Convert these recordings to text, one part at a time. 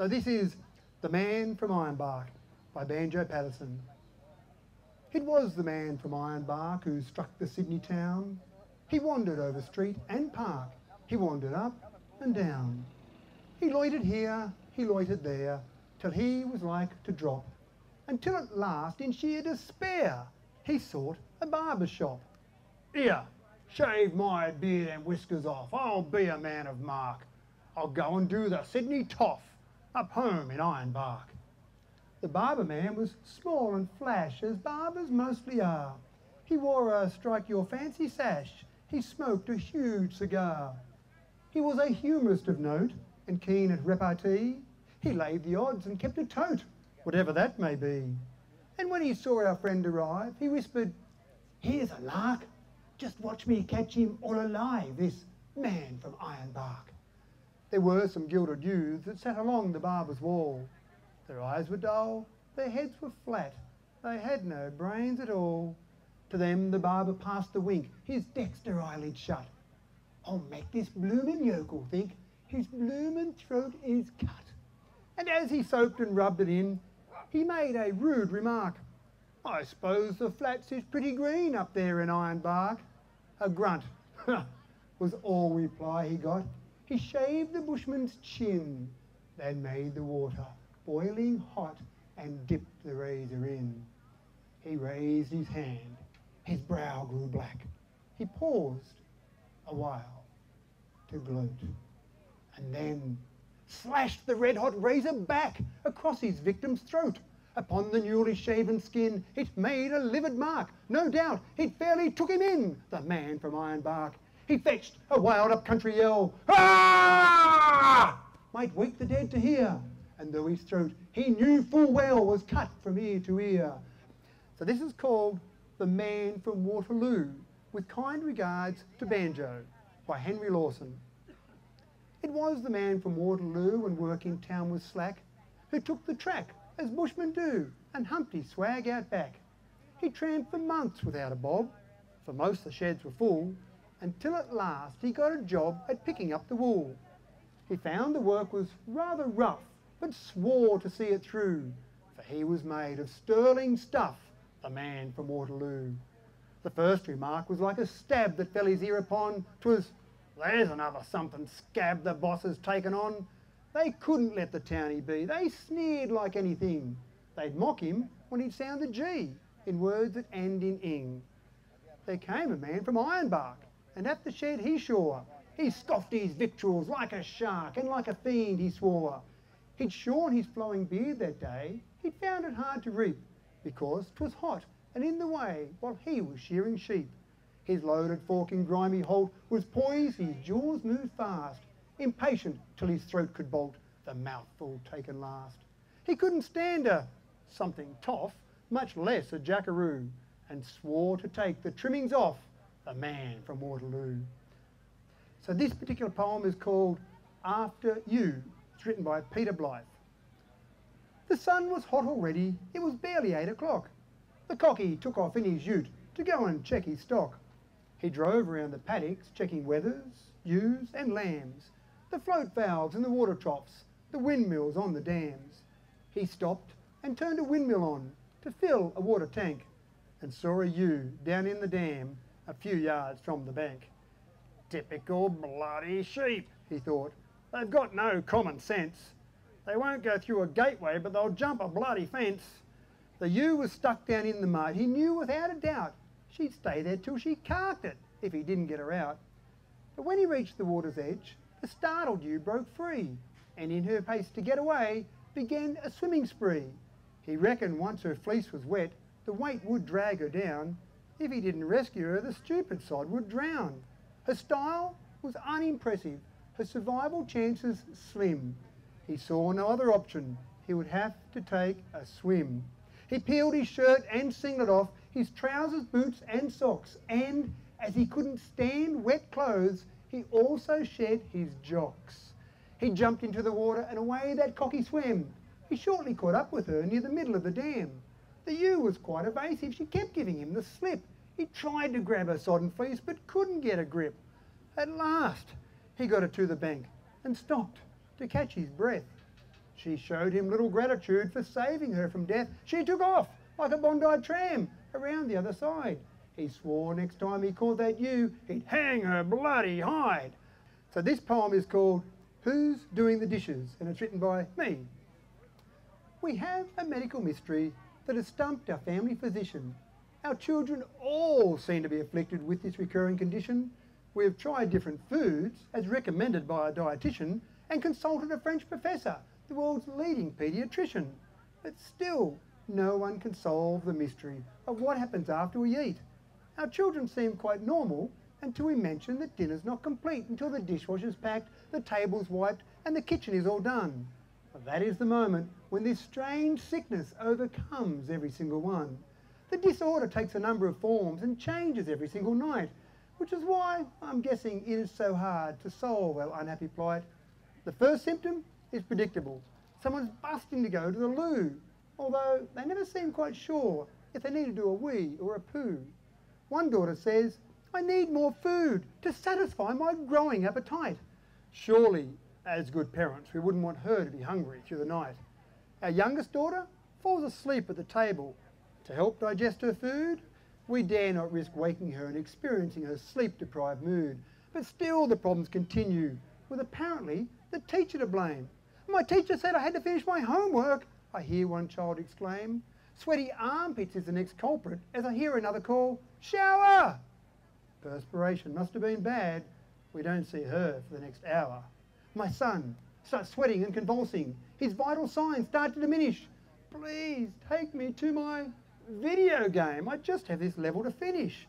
So this is The Man from Ironbark by Banjo Paterson. It was the man from Ironbark who struck the Sydney town. He wandered over street and park. He wandered up and down. He loitered here, he loitered there, till he was like to drop. Until at last, in sheer despair, he sought a barber's shop. Here, shave my beard and whiskers off. I'll be a man of mark. I'll go and do the Sydney toff up home in Ironbark. The barber man was small and flash, as barbers mostly are. He wore a strike your fancy sash. He smoked a huge cigar. He was a humorist of note and keen at repartee. He laid the odds and kept a tote, whatever that may be. And when he saw our friend arrive, he whispered, Here's a lark. Just watch me catch him all alive, this man from Ironbark. There were some gilded youths that sat along the barber's wall. Their eyes were dull, their heads were flat, they had no brains at all. To them the barber passed the wink, his dexter eyelid shut. I'll make this bloomin' yokel think his bloomin' throat is cut. And as he soaped and rubbed it in, he made a rude remark. I suppose the flats is pretty green up there in Ironbark. A grunt was all reply he got. He shaved the bushman's chin, then made the water boiling hot and dipped the razor in. He raised his hand, his brow grew black. He paused a while to gloat, and then slashed the red hot razor back across his victim's throat. Upon the newly shaven skin it made a livid mark. No doubt it fairly took him in, the man from Ironbark. He fetched a wild up country yell. Ah! Might wake the dead to hear and though his throat he knew full well was cut from ear to ear. So this is called The Man from Waterloo, with kind regards to Banjo, by Henry Lawson. It was the man from Waterloo when work in town was slack, who took the track, as bushmen do, and humped his swag out back. He tramped for months without a bob, for most the sheds were full, until at last he got a job at picking up the wool. He found the work was rather rough, but swore to see it through, for he was made of sterling stuff, the man from Waterloo. The first remark was like a stab that fell his ear upon. 'Twas, there's another something scab the boss has taken on. They couldn't let the townie be. They sneered like anything. They'd mock him when he'd sound the G in words that end in ing. There came a man from Ironbark, and at the shed he shore. He scoffed his victuals like a shark, and like a fiend he swore. He'd shorn his flowing beard that day, he'd found it hard to reap, because 'twas hot and in the way while he was shearing sheep. His loaded fork in grimy holt was poised, his jaws moved fast, impatient till his throat could bolt, the mouthful taken last. He couldn't stand a something toff, much less a jackaroo, and swore to take the trimmings off the man from Waterloo. So this particular poem is called After You it's written by Peter Blythe. The sun was hot already. It was barely eight o'clock. The cocky took off in his ute to go and check his stock. He drove around the paddocks, checking wethers, ewes and lambs, the float valves in the water troughs, the windmills on the dams. He stopped and turned a windmill on to fill a water tank and saw a ewe down in the dam a few yards from the bank. Typical bloody sheep, he thought, They've got no common sense. They won't go through a gateway, but they'll jump a bloody fence. The ewe was stuck down in the mud. He knew without a doubt she'd stay there till she carked it if he didn't get her out. But when he reached the water's edge, the startled ewe broke free, and in her haste to get away, began a swimming spree. He reckoned once her fleece was wet, the weight would drag her down. If he didn't rescue her, the stupid sod would drown. Her style was unimpressive, her survival chances slim. He saw no other option. He would have to take a swim. He peeled his shirt and singlet off, his trousers, boots and socks, and as he couldn't stand wet clothes, he also shed his jocks. He jumped into the water and away that cocky swam. He shortly caught up with her near the middle of the dam. The ewe was quite evasive. She kept giving him the slip. He tried to grab her sodden fleece but couldn't get a grip. At last, he got her to the bank and stopped to catch his breath. She showed him little gratitude for saving her from death. She took off like a Bondi tram around the other side. He swore next time he caught that ewe, he'd hang her bloody hide. So this poem is called Who's Doing the Dishes? and it's written by me. We have a medical mystery that has stumped our family physician. Our children all seem to be afflicted with this recurring condition. We have tried different foods as recommended by a dietitian and consulted a French professor, the world's leading paediatrician. But still, no one can solve the mystery of what happens after we eat. Our children seem quite normal until we mention that dinner's not complete until the dishwasher's packed, the table's wiped, and the kitchen is all done. That is the moment when this strange sickness overcomes every single one. The disorder takes a number of forms and changes every single night, which is why I'm guessing it is so hard to solve our unhappy plight. The first symptom is predictable. Someone's busting to go to the loo, although they never seem quite sure if they need to do a wee or a poo. One daughter says, I need more food to satisfy my growing appetite. Surely, as good parents, we wouldn't want her to be hungry through the night. Our youngest daughter falls asleep at the table. To help digest her food, we dare not risk waking her and experiencing her sleep-deprived mood. But still the problems continue, with apparently the teacher to blame. My teacher said I had to finish my homework, I hear one child exclaim. Sweaty armpits is the next culprit as I hear another call, shower! Perspiration must have been bad. We don't see her for the next hour. My son starts sweating and convulsing. His vital signs start to diminish. Please take me to my video game. I just have this level to finish.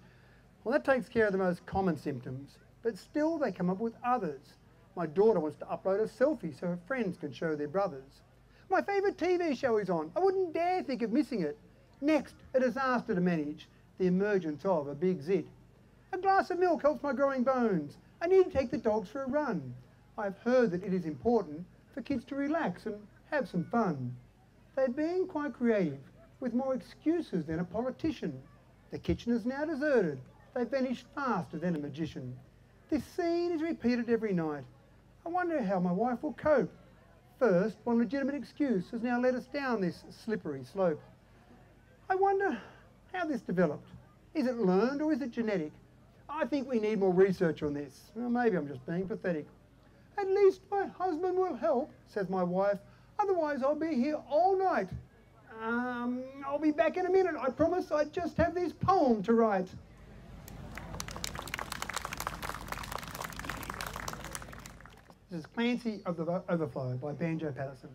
Well, that takes care of the most common symptoms, but still they come up with others. My daughter wants to upload a selfie so her friends can show their brothers. My favourite TV show is on. I wouldn't dare think of missing it. Next, a disaster to manage, the emergence of a big zit. A glass of milk helps my growing bones. I need to take the dogs for a run. I've heard that it is important for kids to relax and have some fun. They're being quite creative, with more excuses than a politician. The kitchen is now deserted. They vanish faster than a magician. This scene is repeated every night. I wonder how my wife will cope. First, one legitimate excuse has now led us down this slippery slope. I wonder how this developed. Is it learned or is it genetic? I think we need more research on this. Well, maybe I'm just being pathetic. At least my husband will help, says my wife. Otherwise, I'll be here all night. Um, I'll be back in a minute. I promise I just have this poem to write. This is Clancy of the Overflow by Banjo Paterson.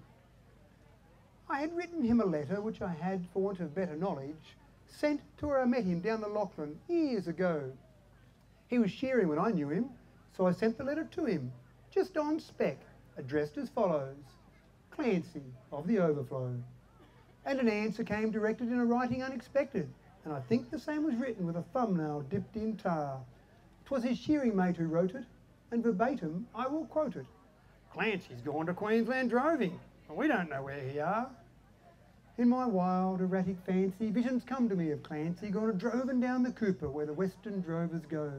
I had written him a letter which I had, for want of better knowledge, sent to where I met him down the Lachlan years ago. He was shearing when I knew him, so I sent the letter to him, just on spec, addressed as follows Clancy of the Overflow. And an answer came directed in a writing unexpected, and I think the same was written with a thumbnail dipped in tar. 'Twas his shearing mate who wrote it, and verbatim I will quote it. Clancy's gone to Queensland droving, and we don't know where he are. In my wild, erratic fancy, visions come to me of Clancy gone a droving down the Cooper where the western drovers go.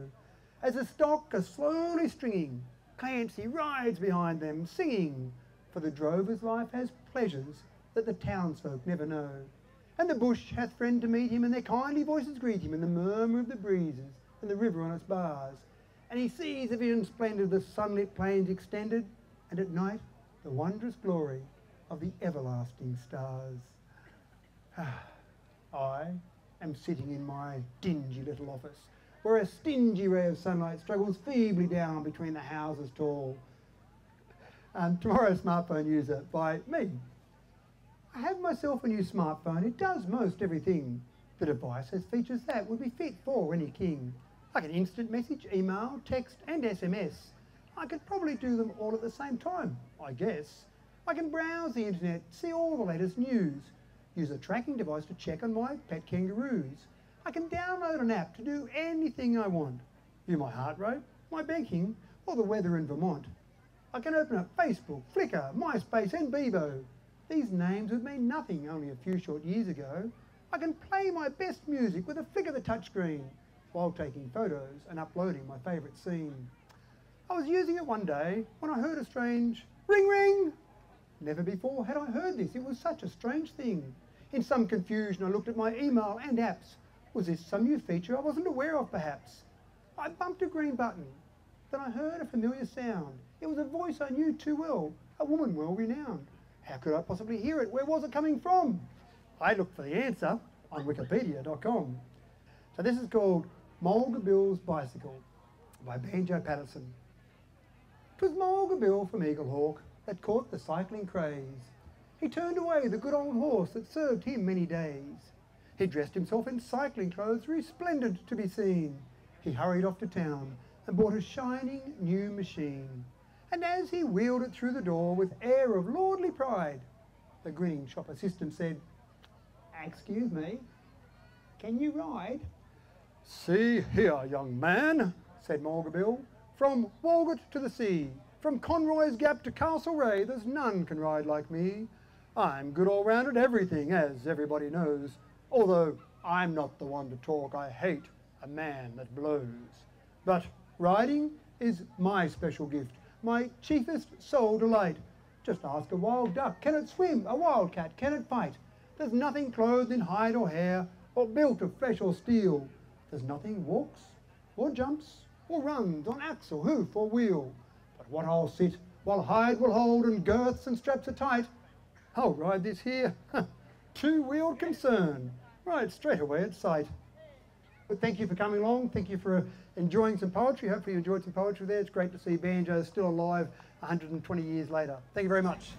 As the stock are slowly stringing, Clancy rides behind them, singing, for the drover's life has pleasures that the townsfolk never know. And the bush hath friend to meet him, and their kindly voices greet him, and the murmur of the breezes, and the river on its bars, and he sees the vision splendid, the sunlit plains extended, and at night the wondrous glory of the everlasting stars. Ah, I am sitting in my dingy little office, where a stingy ray of sunlight struggles feebly down between the houses tall. Um, tomorrow's smartphone user by me. I have myself a new smartphone. It does most everything. The device has features that would be fit for any king. I can instant message, email, text and SMS. I could probably do them all at the same time, I guess. I can browse the internet, see all the latest news, use a tracking device to check on my pet kangaroos. I can download an app to do anything I want. View my heart rate, my banking, or the weather in Vermont. I can open up Facebook, Flickr, MySpace and Bebo. These names would mean nothing only a few short years ago. I can play my best music with a flick of the touchscreen while taking photos and uploading my favourite scene. I was using it one day when I heard a strange ring ring. Never before had I heard this. It was such a strange thing. In some confusion, I looked at my email and apps. Was this some new feature I wasn't aware of, perhaps? I bumped a green button. Then I heard a familiar sound. It was a voice I knew too well, a woman well renowned. How could I possibly hear it? Where was it coming from? I looked for the answer on wikipedia.com. So this is called Mulga Bill's Bicycle by Banjo Paterson. 'Twas Mulga Bill from Eaglehawk that caught the cycling craze. He turned away the good old horse that served him many days. He dressed himself in cycling clothes, resplendent to be seen. He hurried off to town and bought a shining new machine. And as he wheeled it through the door with air of lordly pride, the grinning shop assistant said, Excuse me, can you ride? See here, young man, said Mulga Bill, from Walgett to the sea, from Conroy's Gap to Castlereagh, there's none can ride like me. I'm good all round at everything, as everybody knows, although I'm not the one to talk. I hate a man that blows. But riding is my special gift, my chiefest sole delight. Just ask a wild duck, can it swim? A wildcat, can it fight? There's nothing clothed in hide or hair, or built of flesh or steel. There's nothing walks, or jumps, or runs on axle, hoof, or wheel. But what I'll sit, while hide will hold and girths and straps are tight, I'll ride this here, two-wheeled concern, right straight away at sight. But thank you for coming along. Thank you for uh, enjoying some poetry. Hopefully you enjoyed some poetry there. It's great to see banjo still alive 120 years later. Thank you very much.